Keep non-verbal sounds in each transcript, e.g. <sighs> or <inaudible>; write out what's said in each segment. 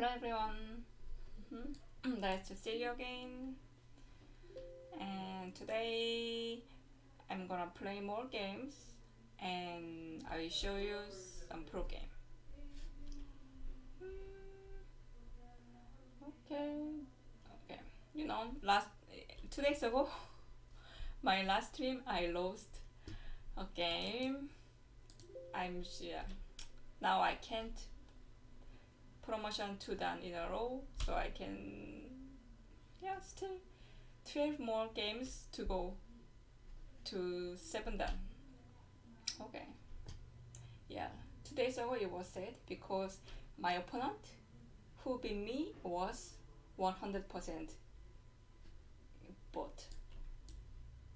Hello everyone. Mm-hmm. Nice to see you again. And today I'm gonna play more games and I will show you some pro game. Okay. Okay. You know, last two days ago, <laughs> my last stream I lost a game. I'm sure now I can't promotion two done in a row so I can yeah still 12 more games to go to 7 dan okay. Yeah. Two days ago it was said because my opponent who beat me was 100% bot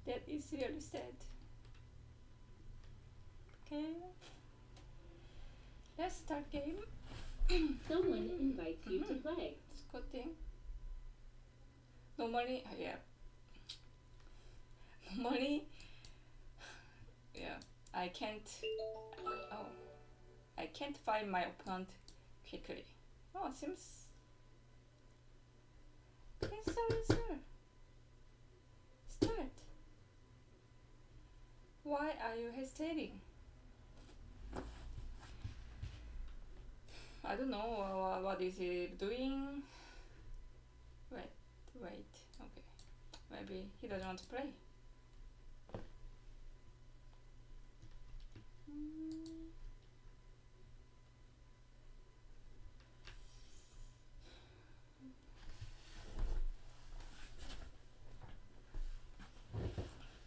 that is really sad. Okay. Let's start game <clears throat> Someone invites you to play. It's a good thing. Normally, uh, yeah. Normally, yeah, I can't. Oh, I can't find my opponent quickly. Oh, seems. Yes, sir, yes, sir. Start. Why are you hesitating? I don't know what is he doing. Wait, wait, okay. Maybe he doesn't want to play.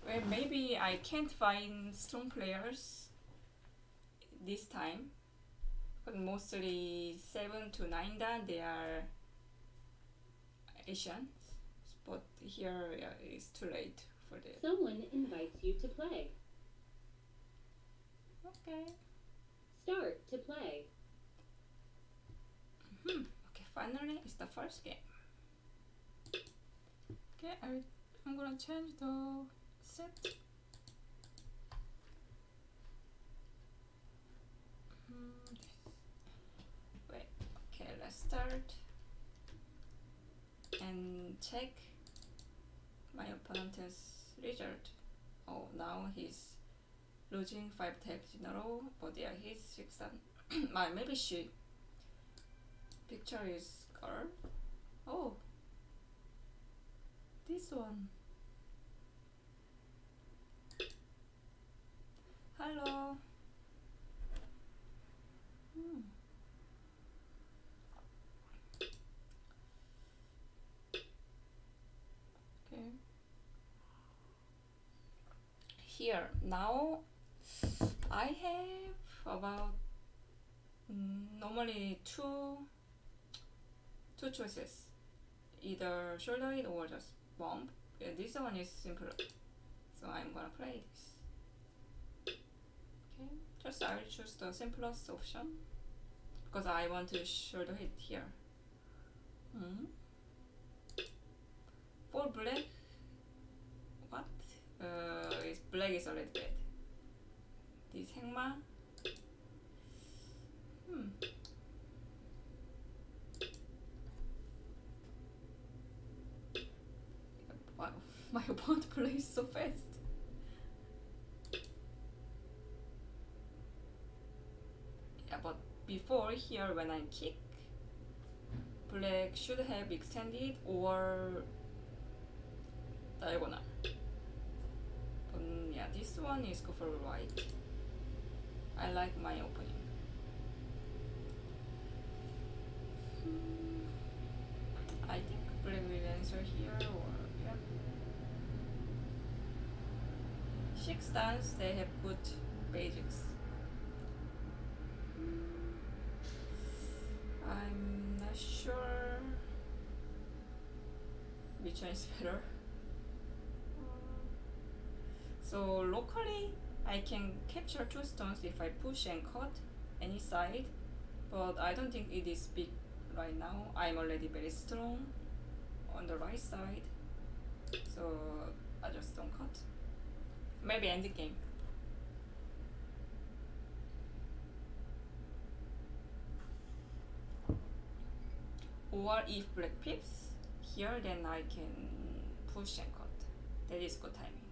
Well, maybe I can't find strong players this time but mostly 7 to 9 dan they are Asians. But here yeah, it's too late for this Someone invites you to play. okay. Start to play. hmm okay finally it's the first game. Okay I, I'm gonna change the set Hmm, wait okay let's start and check my opponent's result. Oh now he's losing five taps in a row but yeah he's six and <clears throat> my maybe she picture is girl oh this one. Hello. Hmm. okay here. Now I have about mm, normally two two choices. Either shoulder hit or just bump. Yeah, this one is simpler. So I'm gonna play this. Okay. Just I'll choose the simplest option because I want to shoulder hit here. Hmm. for black what uh, is black is already bad this 행마? hmm wow my opponent plays so fast. yeah but before here when I kick black should have extended or diagonal yeah this one is go for white I like my opening Hmm, I think black will answer here or yeah. Six dans they have good basics. I'm not sure which one is better. So locally, I can capture two stones if I push and cut any side, but I don't think it is big right now. I'm already very strong on the right side, so I just don't cut. Maybe end the game. or if black peeps here then I can push and cut that is good timing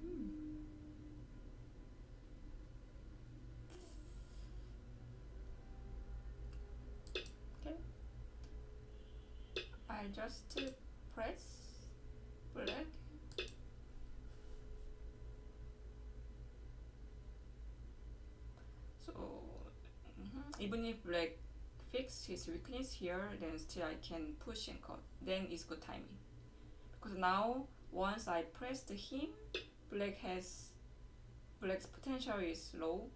Hmm. okay Just uh, press black So mhm, even if black fix his weakness here, then still I can push and cut. Then it's good timing. Because now once I pressed him, black has black's potential is low.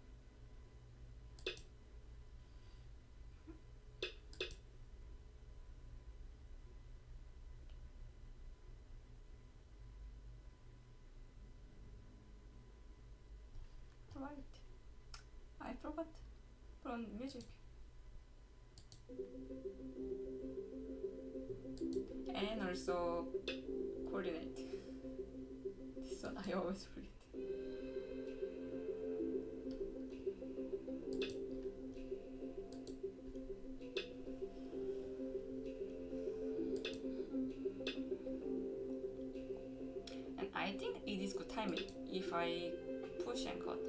I always forget. And I think it is good timing if I push and cut.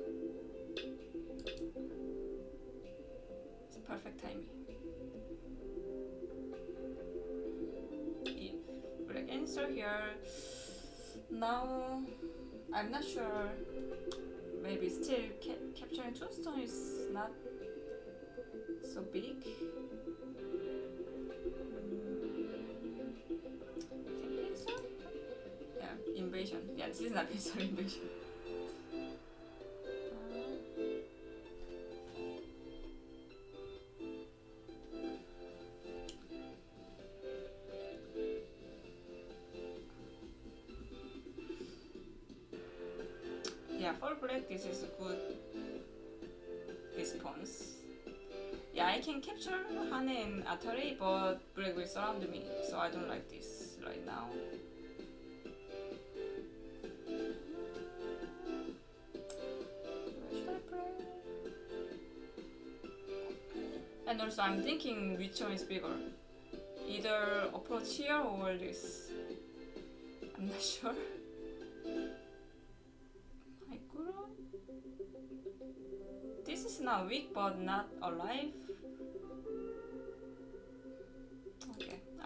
It's perfect timing. Black answer here, now I'm not sure. Maybe still ca- capturing two stone is not so big. Hmm. Pincer? Yeah, invasion. Yeah, this is not pincer <laughs> invasion. But black will surround me, so I don't like this right now. And also, I'm thinking which one is bigger. Either approach here or this. I'm not <laughs> sure. Micro? This is not weak but not alive.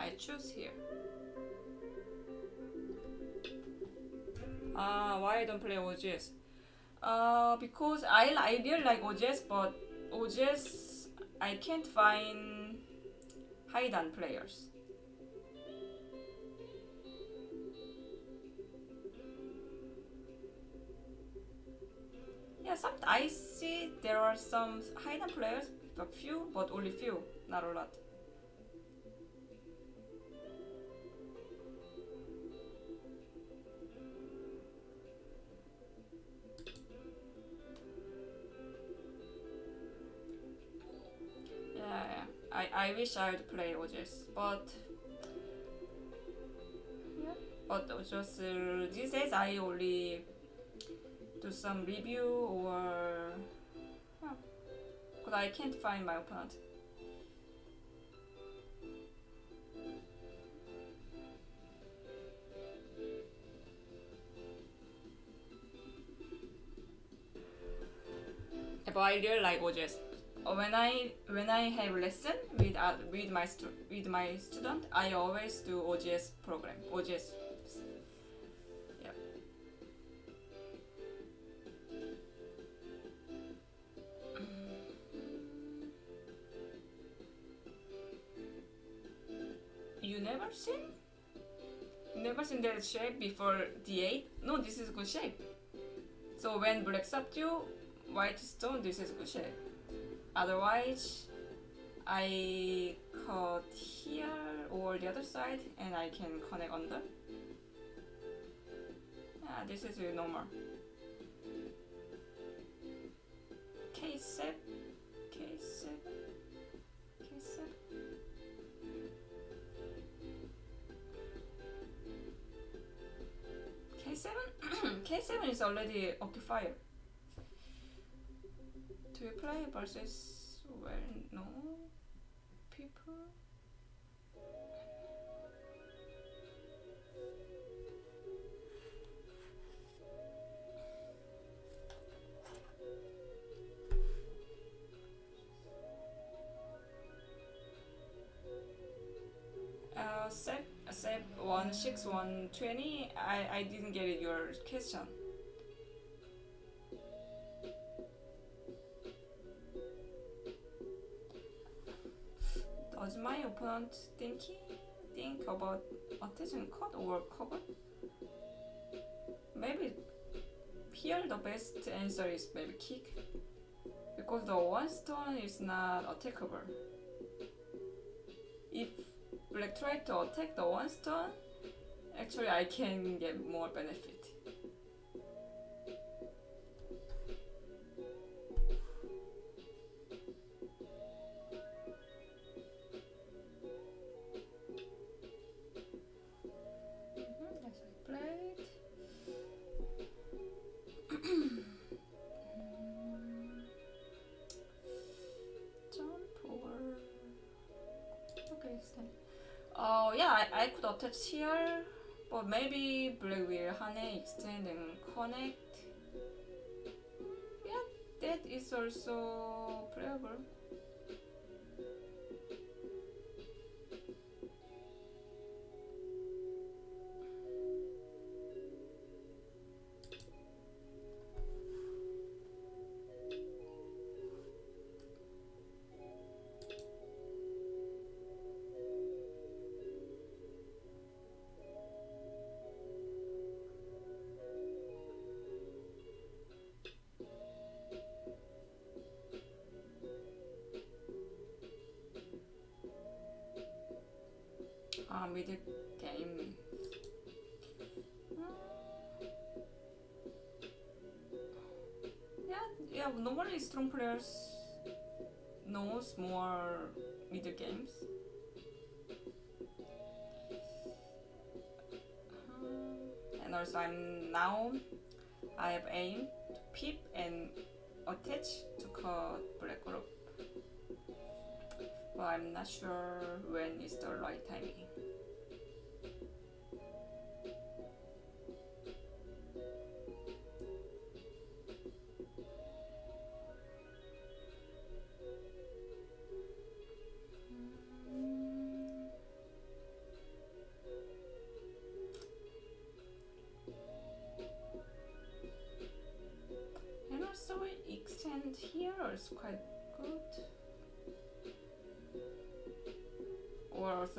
I choose here. Ah, why I don't play OGS? Uh, because I I really like OGS, but OGS I can't find high dan players. Yeah, some I see there are some high dan players, but few, but only few, not a lot. I, wish I would play OGS, but yeah. But just uh, these days I only do some review or because I can't find my opponent. But I really like OGS. When I when I have lesson with uh, with my with my student, I always do OGS program. OGS. Yep. You never seen? Never seen that shape before D8? No, this is good shape. So when black subdue, white stone, this is good shape. Otherwise, I cut here or the other side and I can connect under. Yeah, this is normal. K7, K7, K7. K7? K7 is already occupied. You play versus well no people. Uh, sep, sep one six one twenty. I I didn't get it, your question. Opponent thinking think about attaching cut or cover? Maybe here the best answer is maybe kick because the one stone is not attackable. If black try to attack the one stone, actually I can get more benefit. Maybe black will Hane extend and connect. Yeah, that is also playable. Strong players knows more middle games Um, and also I'm now I have aim to peep and attach to cut black group but I'm not sure when is the right timing.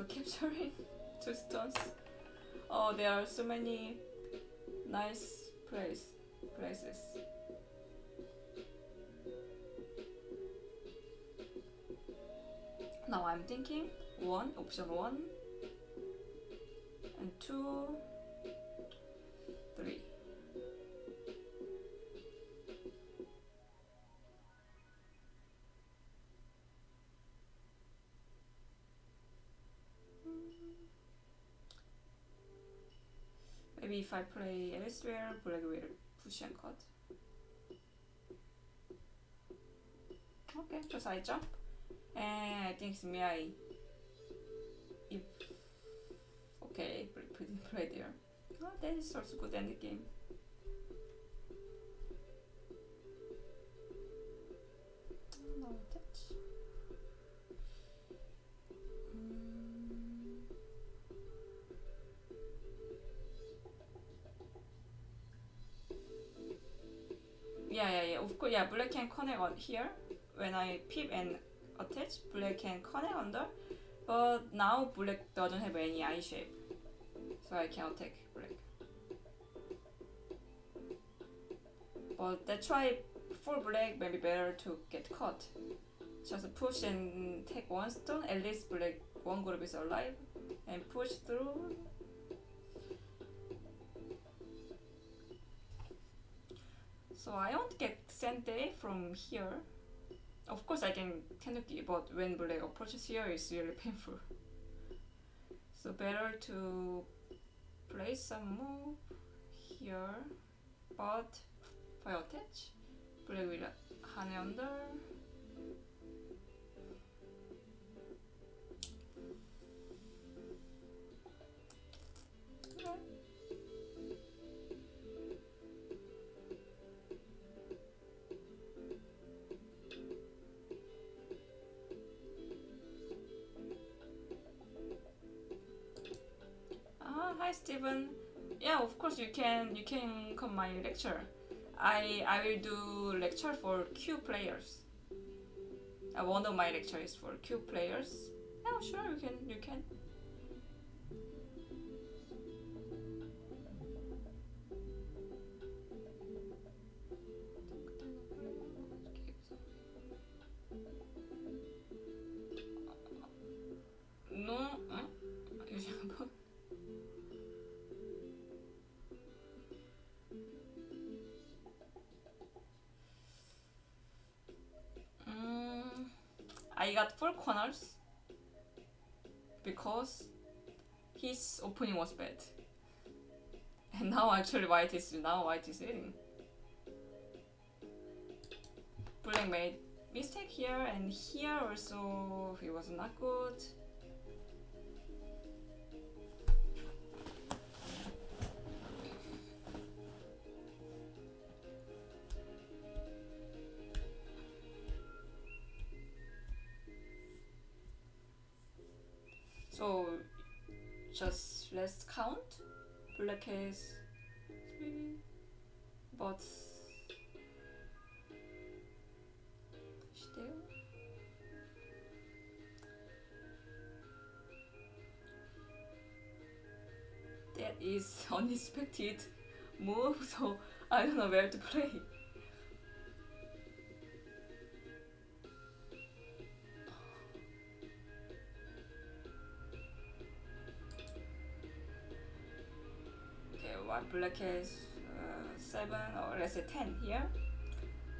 Or also capturing <laughs> two stones. Oh, there are so many nice place places. Now I'm thinking one option one and two if I play elsewhere, black will push and cut. Okay, just I jump. And I think it's Miai. If okay, didn't play there. Oh, that is also good end game. No yeah, yeah. Black can connect on here. When I peep and attach, black can connect under. But now black doesn't have any eye shape, so I can attack black. But that's why for black maybe better to get caught. Just push and take one stone. At least black one group is alive, and push through. So I won't get Sente from here. Of course I can Tenuki, but when black approaches here it's really <laughs> painful. So better to play some move here, but if I attach, black will Hane under. You can. Come my lecture. I I will do lecture for kyu players. Uh, one of my lecture is for kyu players. Yeah, sure you can. You can. Because his opening was bad. <laughs> And now actually white is now white is leading. Black made mistake here and here also he was not good. Just let's count. Black has three, but still. That is <laughs> unexpected move, so I don't know where to play. Black has uh, 7 or let's say 10 here.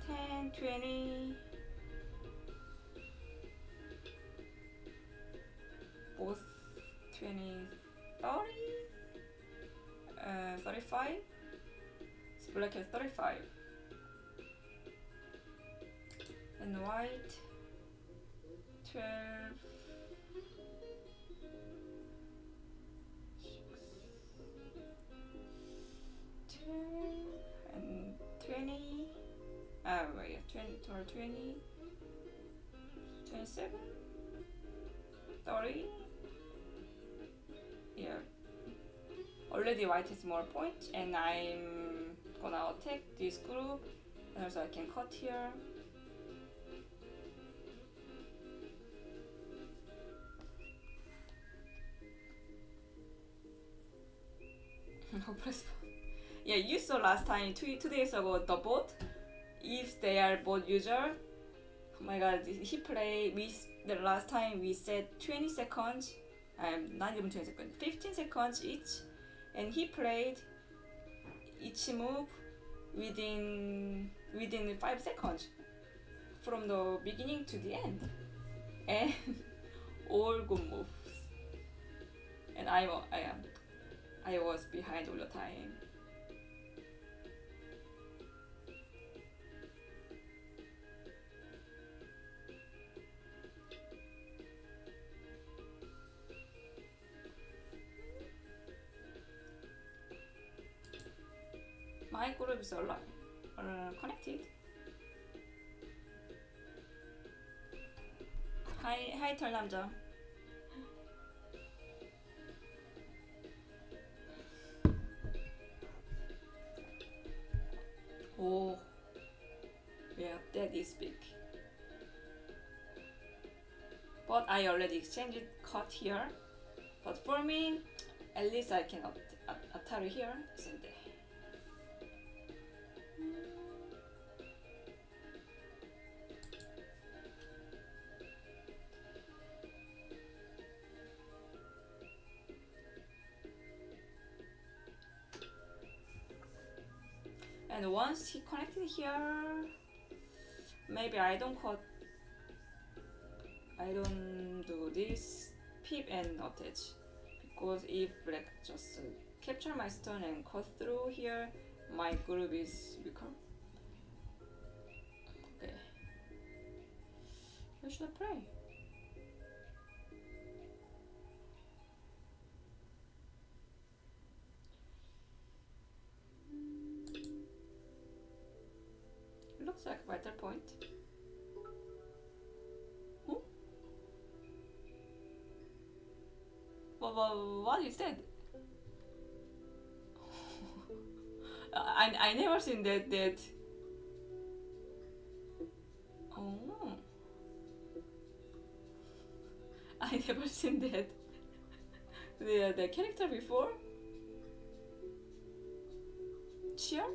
10, 20. Both 20, 30, uh, 35. So black has 35. And white 12. 20 or 20 27 30 yeah. Already white has more points and I'm gonna attack this group uh, and also I can cut here. <laughs> Yeah, you saw last time two two days ago the bot. If they are both user, oh my god, he played We the last time we said twenty seconds. Um, not even twenty seconds, fifteen seconds each, and he played each move within within five seconds from the beginning to the end, <laughs> and all good moves. And I I I was behind all the time. My group is alive, uh, connected. Hi, hi, 털 남자. Oh, yeah, that is big. But I already exchanged cut here. But for me, at least I can at- at- attack here, isn't it? And once he connected here, maybe I don't cut. I don't do this peep and attach because if black just capture my stone and cut through here, my group is weaker. Okay. Where should I pray? What, what, what is that? I, I never seen that that. Oh. <laughs> I never seen that. the the character before. Sure.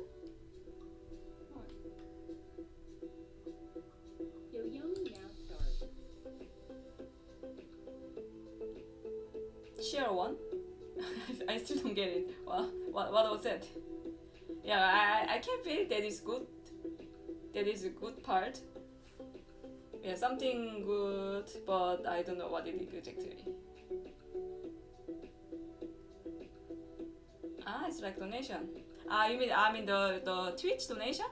Cheer one. <laughs> I still don't get it. What what what was that? Yeah, I I- I can feel that is good. That is a good part. Yeah, something good, but I don't know what it is exactly. Ah, it's like donation. Ah, you mean I mean the the Twitch donation?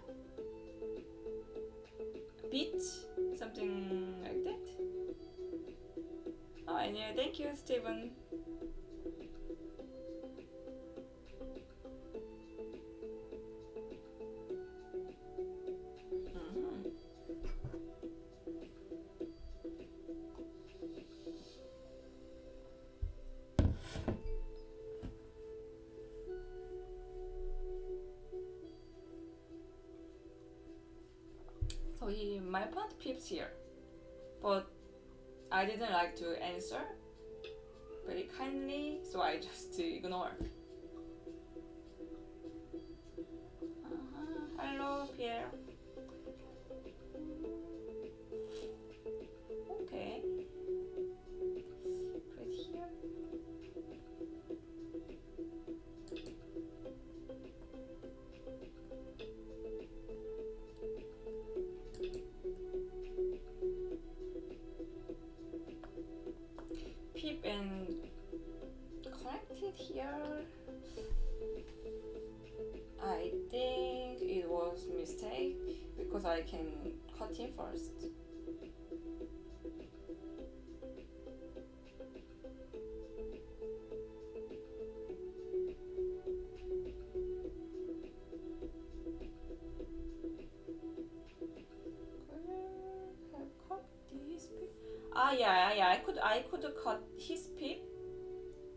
I could cut his peep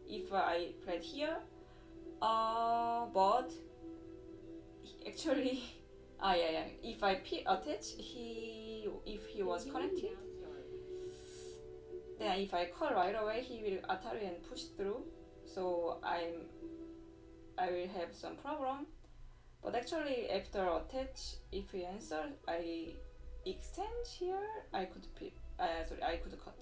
if I played here. Uh but actually <laughs> ah yeah yeah if I peep attach he if he was connected then if I call right away, he will Atari and push through. So I'm, I will have some problem. But actually, after attach, if he answer, I extend here. I could pick. Uh, sorry, I could cut.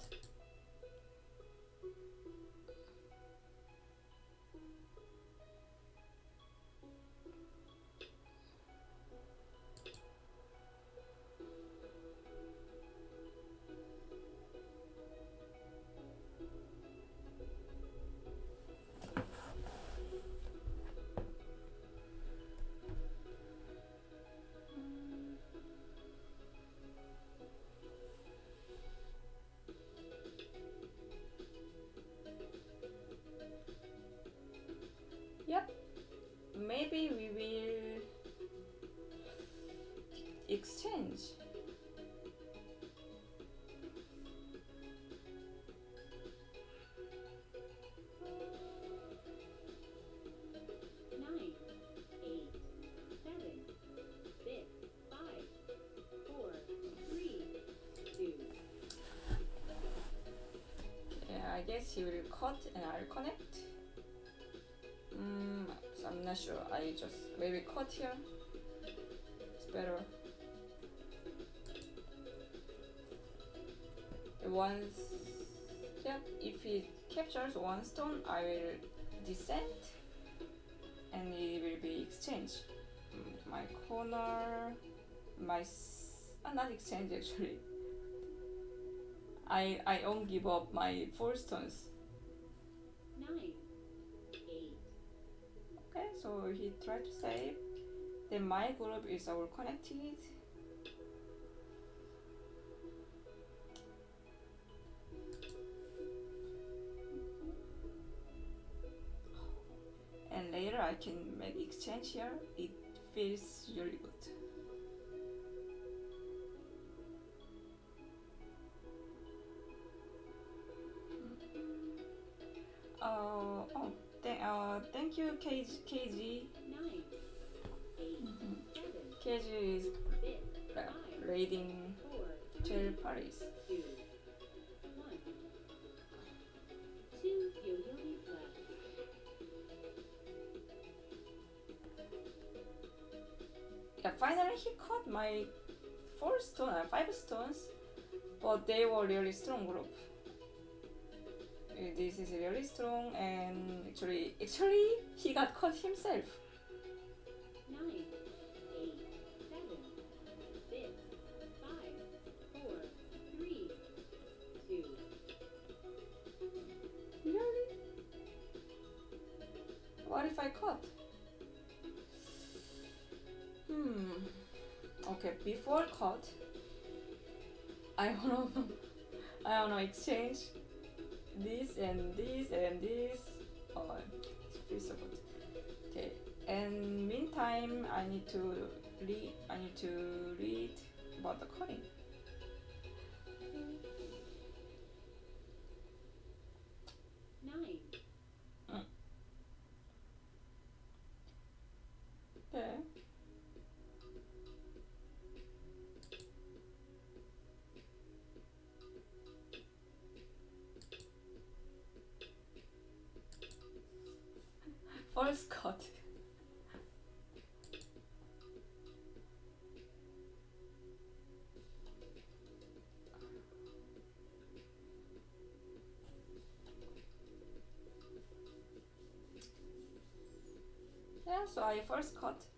Guess he will cut and I'll connect. Mm, so I'm not sure. I just maybe cut here. It's better. Once, yep. If he captures one stone, I will descend, and it will be exchanged. Mm, My corner, my uh, not exchange actually. I I won't give up my four stones. Nine, eight, Okay, so he tried to save. Then my group is all connected. And later I can make exchange here. It feels really good. You, KG. KG. KG is raiding four, 12 parties. two, one. Two yo-yos left. Yeah, finally he caught my four stone and five stones, but they were really strong group. Uh, This is really strong, and actually, actually he got caught himself. Nine, eight, seven, six, five, four, three, two. Really? What if I caught? Hmm. Okay, before caught, I wanna, <laughs> I wanna exchange this and this and this. It feels good. Okay, and meantime, I need to read. I need to read about the coding. Yeah, so I first cut.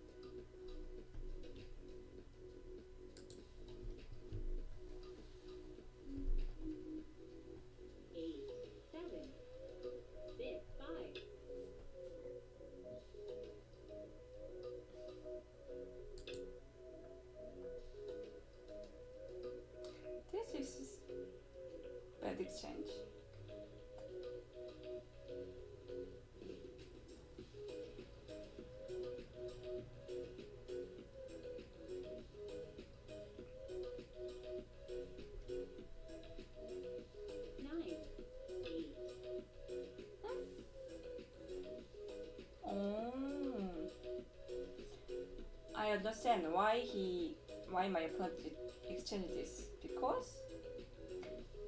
Why he, why my opponent did exchange this because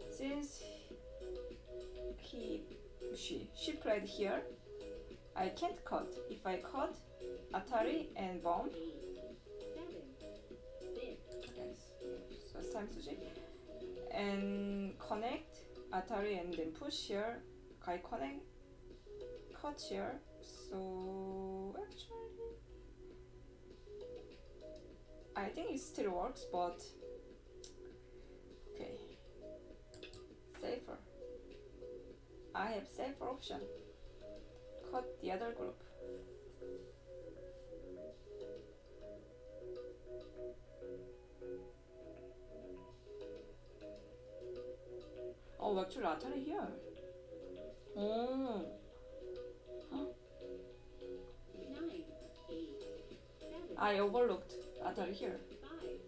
since he, she, she played here, I can't cut. If I cut Atari and bomb, yes, first time suji, and connect Atari and then push here, I connect, cut here. So actually, I think it still works, but okay, safer. I have safer option. Cut the other group. Oh, actually, Atari here. Oh. nine, eight, seven, I overlooked Atari here. five,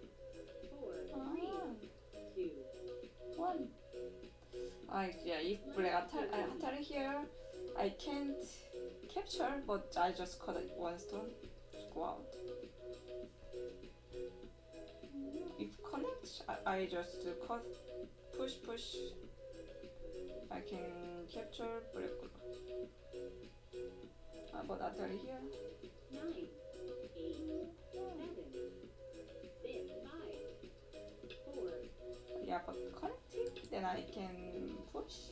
four, Ah, three, I yeah, if black Atari, uh, Atari here, I can't capture, but I just cut it one stone to go out. If connect, I, I just cut, push, push. I can capture black. Uh, but Atari here. Nine, Yeah, but connecting, then I can push.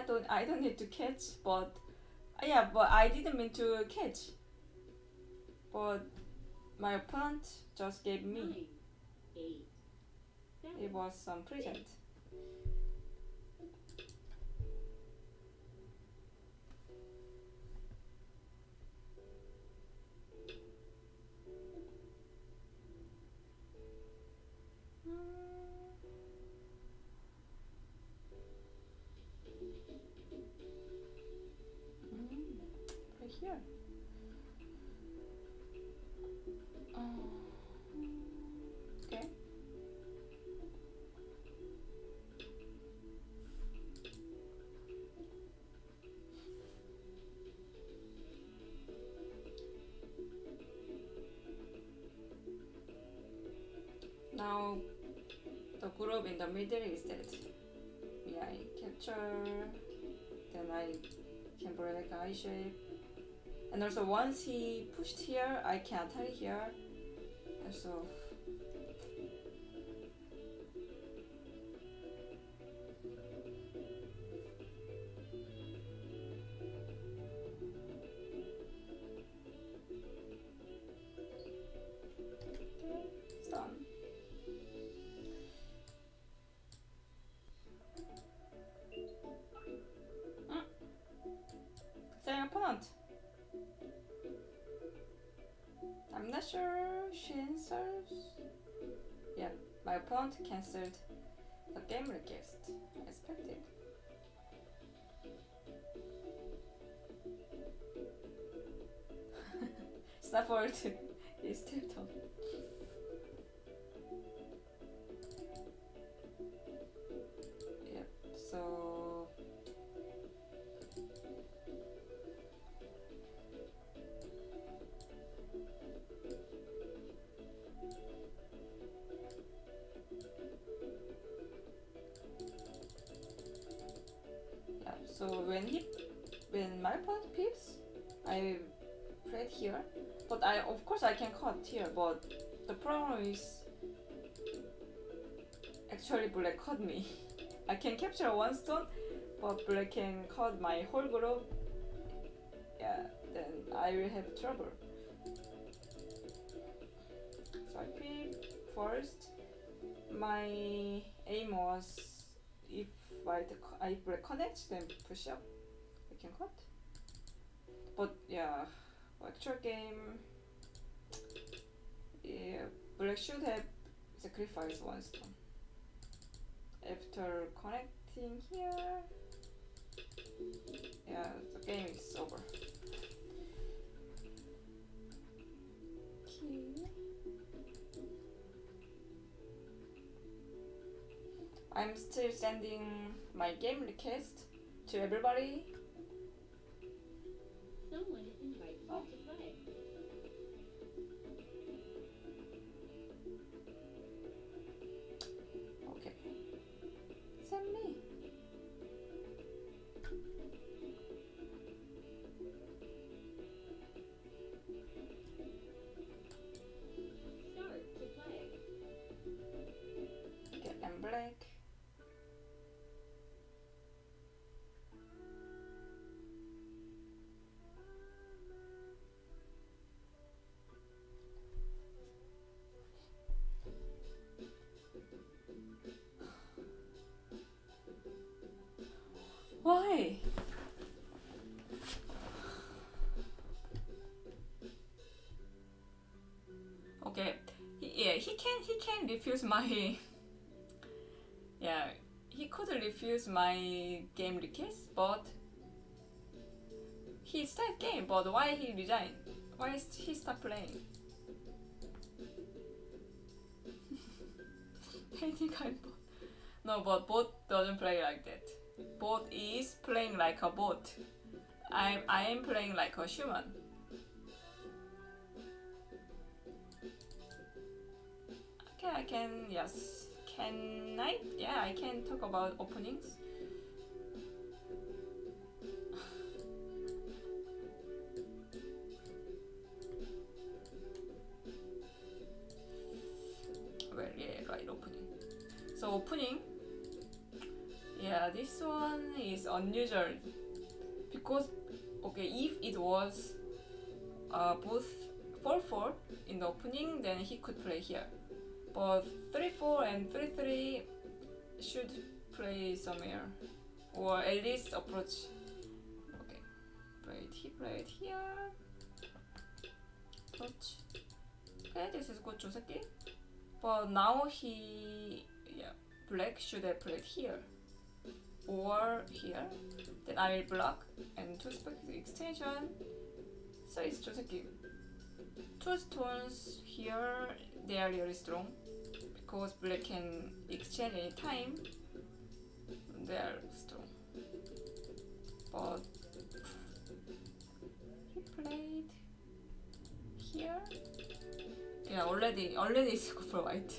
Yeah, don't I don't need to catch, but yeah, but I didn't mean to catch. But my opponent just gave me. It was some present. Group in the middle is that yeah, I capture, then I can break eye shape. And also once he pushed here, I can attack here. And so my opponent cancelled the game request. Expected. Stafford is still done. My opponent peeps, I played here. But I of course I can cut here, but the problem is actually black cut me. <laughs> I can capture one stone, but black can cut my whole group. Yeah, then I will have trouble. So I pick first. My aim was if I if black connects, then push up. I can cut. But yeah, actual game. Yeah, black should have sacrificed one stone. After connecting here, yeah, the game is over. I'm still sending my game request to everybody. Someone invites you he can refuse my yeah he could refuse my game request, but he start game. But why he resign? Why is he stop playing? Painting kind bot. No, but bot doesn't play like that. Bot is playing like a bot. I'm I am playing like a human. Can yes. Can I? Yeah, I can talk about openings. <sighs> well, yeah, right opening. So opening. Yeah, this one is unusual because okay, if it was uh, both 4-4 in the opening, then he could play here. But 3-4 and 3-3 should play somewhere. Or at least approach. Okay. Played he played here. Touch. Okay, this is good Joseki. But now he yeah, black should have played here. Or here. Then I will block and two space extension. So it's Joseki. Two stones here they are really strong because black can exchange any time. There still, but he played here. Yeah already already is <laughs> for white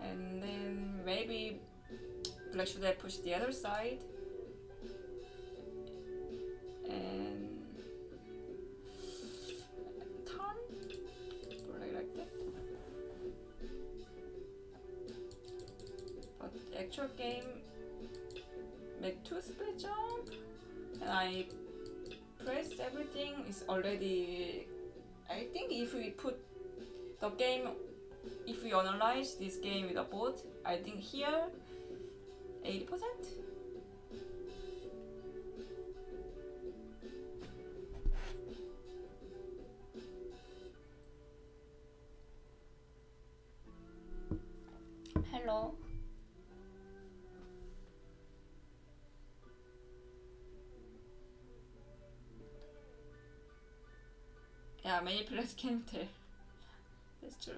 and then maybe black should have pushed the other side? The game if we analyze this game with a board I think here 80% Hello Yeah, many players <laughs> can tell. That's true.